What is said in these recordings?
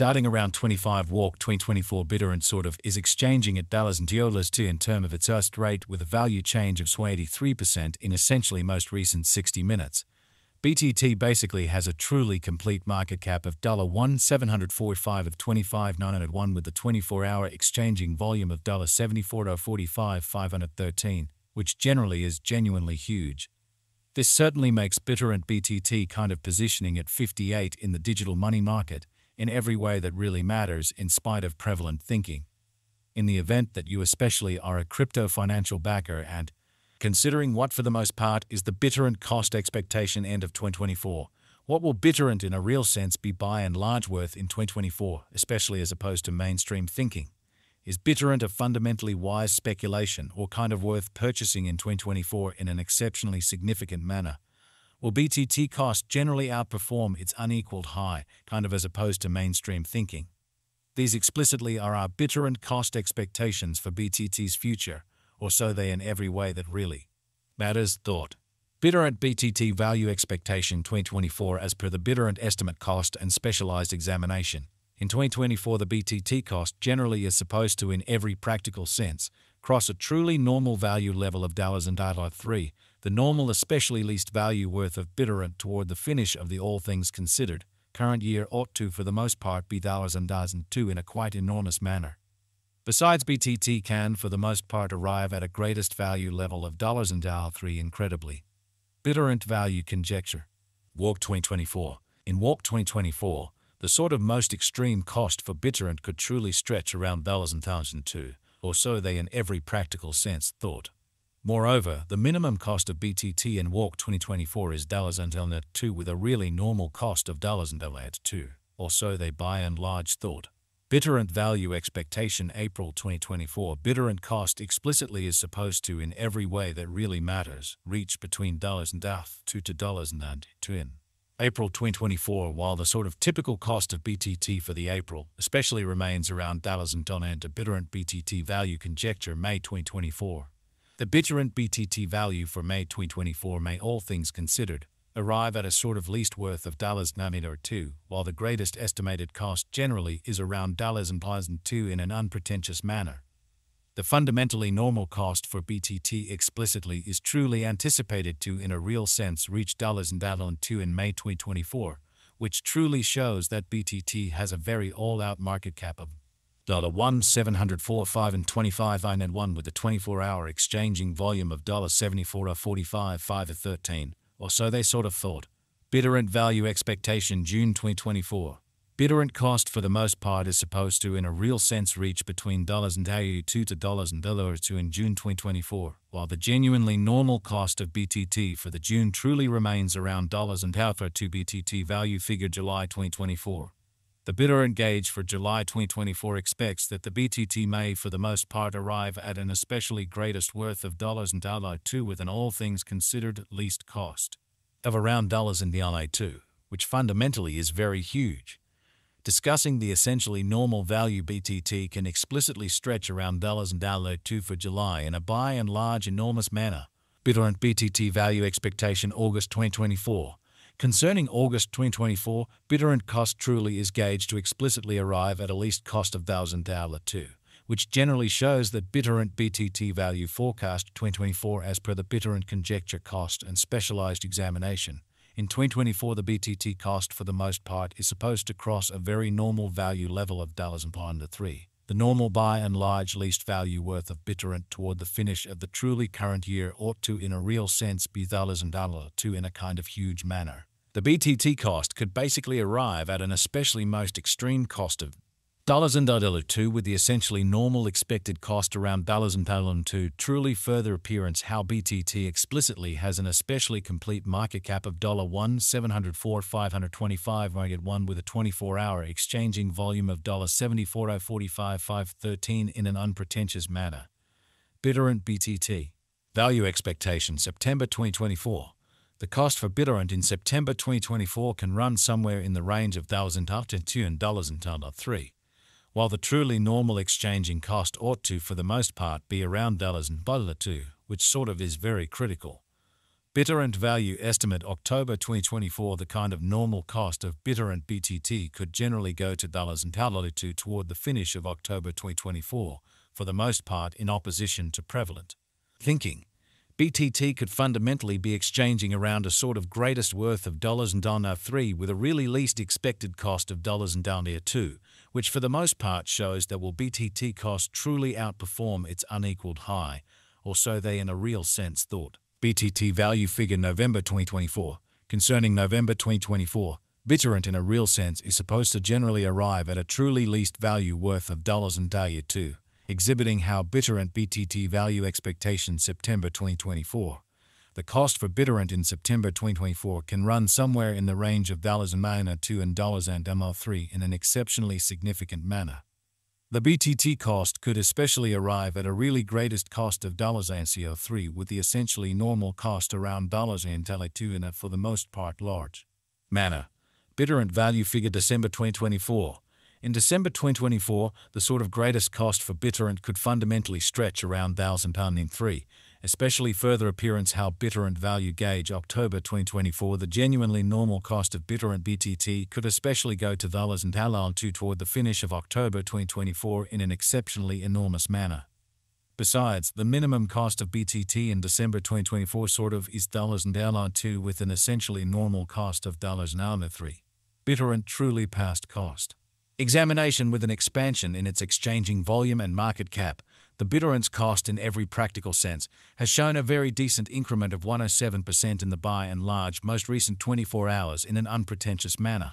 starting around 25 walk 2024 BitTorrent sort of is exchanging at dollars and dollars to in term of its first rate with a value change of 83% in essentially most recent 60 minutes. BTT basically has a truly complete market cap of dollar $1,745 of 25,901 with the 24-hour exchanging volume of $74.45 513, which generally is genuinely huge. This certainly makes BitTorrent BTT kind of positioning at 58 in the digital money market in every way that really matters in spite of prevalent thinking. In the event that you especially are a crypto financial backer and considering what for the most part is the BitTorrent cost expectation end of 2024. What will BitTorrent in a real sense be by and large worth in 2024, especially as opposed to mainstream thinking? Is BitTorrent a fundamentally wise speculation or kind of worth purchasing in 2024 in an exceptionally significant manner? Will BTT cost generally outperform its unequaled high, kind of as opposed to mainstream thinking? These explicitly are our BitTorrent cost expectations for BTT's future, or so they in every way that really matters thought. BitTorrent BTT Value Expectation 2024 as per the BitTorrent Estimate Cost and Specialized Examination. In 2024, the BTT cost generally is supposed to, in every practical sense, cross a truly normal value level of dollars and dollar three, the normal especially least value worth of BitTorrent toward the finish of the all things considered, current year ought to for the most part be dollars and dollars and two in a quite enormous manner. Besides, BTT can, for the most part, arrive at a greatest value level of dollars and dollar three incredibly. BitTorrent Value Conjecture Walk 2024 In Walk 2024, the sort of most extreme cost for BitTorrent could truly stretch around dollars and thousand two, or so they in every practical sense thought. Moreover, the minimum cost of BTT in Walk 2024 is dollars and two with a really normal cost of dollars and two, or so they by and large thought. BitTorrent Value Expectation April 2024 BitTorrent cost explicitly is supposed to in every way that really matters reach between dollars and two to dollars and two in. April 2024 while the sort of typical cost of BTT for the April especially remains around dollars and don and BitTorrent BTT value conjecture May 2024 the BitTorrent BTT value for May 2024 may all things considered arrive at a sort of least worth of dollars nine or two, while the greatest estimated cost generally is around dollars and two in an unpretentious manner. The fundamentally normal cost for BTT explicitly is truly anticipated to, in a real sense, reach dollars and two in May 2024, which truly shows that BTT has a very all-out market cap of dollar one seven hundred four five and twenty five nine and one with a 24-hour exchanging volume of dollar seventy four forty five five thirteen. 13 or so they sort of thought. BitTorrent value expectation June 2024. BitTorrent cost for the most part is supposed to in a real sense reach between dollars and 2 to dollars and dollars 2 in June 2024, while the genuinely normal cost of BTT for the June truly remains around dollars and half 2 BTT value figure July 2024. The bidder gauge for July 2024 expects that the BTT may for the most part arrive at an especially greatest worth of dollars and dollar 2 with an all things considered least cost of around dollars and dollar 2, which fundamentally is very huge. Discussing the essentially normal value BTT can explicitly stretch around dollars and dollar 2 for July in a by and large enormous manner. BitTorrent BTT value expectation August 2024 Concerning August 2024, BitTorrent cost truly is gauged to explicitly arrive at a least cost of $1,000 which generally shows that BitTorrent BTT value forecast 2024 as per the BitTorrent conjecture cost and specialized examination. In 2024, the BTT cost for the most part is supposed to cross a very normal value level of dollars and pound three. The normal by and large least value worth of BitTorrent toward the finish of the truly current year ought to in a real sense be dollars and dollar two in a kind of huge manner. The BTT cost could basically arrive at an especially most extreme cost of dollars and dollar two with the essentially normal expected cost around dollars and dollar two truly further appearance how BTT explicitly has an especially complete market cap of dollar one with a 24 hour exchanging volume of dollar seventy four oh forty five five thirteen in an unpretentious manner. BitTorrent BTT Value Expectation September 2024 the cost for BitTorrent in September 2024 can run somewhere in the range of $1,000 up to $2 3, while the truly normal exchanging cost ought to, for the most part, be around dollars and 2, which sort of is very critical. BitTorrent Value Estimate October 2024 The kind of normal cost of BitTorrent BTT could generally go to dollars and 2 toward the finish of October 2024, for the most part in opposition to prevalent thinking. BTT could fundamentally be exchanging around a sort of greatest worth of dollars and dollar 3 with a really least expected cost of dollars and dollar 2, which for the most part shows that will BTT cost truly outperform its unequaled high, or so they in a real sense thought. BTT value figure November 2024. Concerning November 2024, BitTorrent in a real sense is supposed to generally arrive at a truly least value worth of dollars and dollar 2, exhibiting how BitTorrent BTT value expectation September 2024. The cost for BitTorrent in September 2024 can run somewhere in the range of dollars and 2 and dollars and ML3 in an exceptionally significant manner. The BTT cost could especially arrive at a really greatest cost of $NCO3 with the essentially normal cost around $2 in a for the most part large manner. BitTorrent value figure December 2024. In December 2024, the sort of greatest cost for BitTorrent could fundamentally stretch around thousand pound in 3, especially further appearance how BitTorrent value gauge October 2024 the genuinely normal cost of BitTorrent BTT could especially go to dollars and halal 2 toward the finish of October 2024 in an exceptionally enormous manner. Besides, the minimum cost of BTT in December 2024 sort of is dollars and halal 2 with an essentially normal cost of dollars and 3. BitTorrent truly past cost. Examination with an expansion in its exchanging volume and market cap the BitTorrent's cost in every practical sense has shown a very decent increment of 107% in the by and large most recent 24 hours in an unpretentious manner.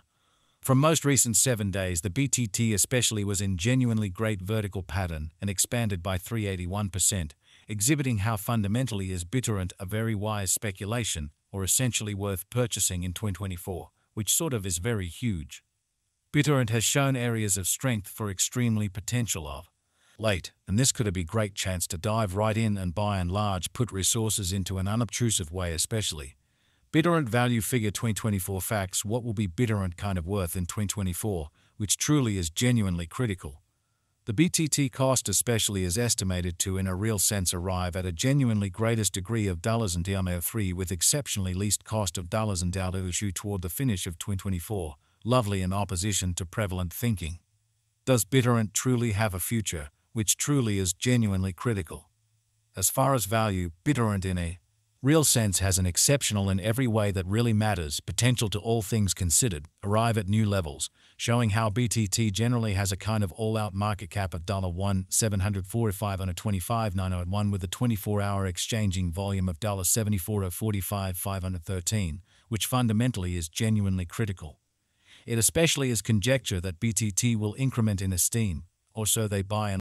From most recent 7 days, the BTT especially was in genuinely great vertical pattern and expanded by 381%, exhibiting how fundamentally is BitTorrent a very wise speculation or essentially worth purchasing in 2024, which sort of is very huge. BitTorrent has shown areas of strength for extremely potential of late, and this could be great chance to dive right in and by and large put resources into an unobtrusive way especially. BitTorrent value figure 2024 facts what will be BitTorrent kind of worth in 2024, which truly is genuinely critical. The BTT cost especially is estimated to in a real sense arrive at a genuinely greatest degree of dollars and DMO3 with exceptionally least cost of dollars and issue toward the finish of 2024, lovely in opposition to prevalent thinking. Does BitTorrent truly have a future? which truly is genuinely critical. As far as value, BitTorrent in a real sense has an exceptional in every way that really matters potential to all things considered, arrive at new levels, showing how BTT generally has a kind of all-out market cap of $1 745 on a 25 901 with a 24-hour exchanging volume of $74 45 513, which fundamentally is genuinely critical. It especially is conjecture that BTT will increment in esteem, or so they buy and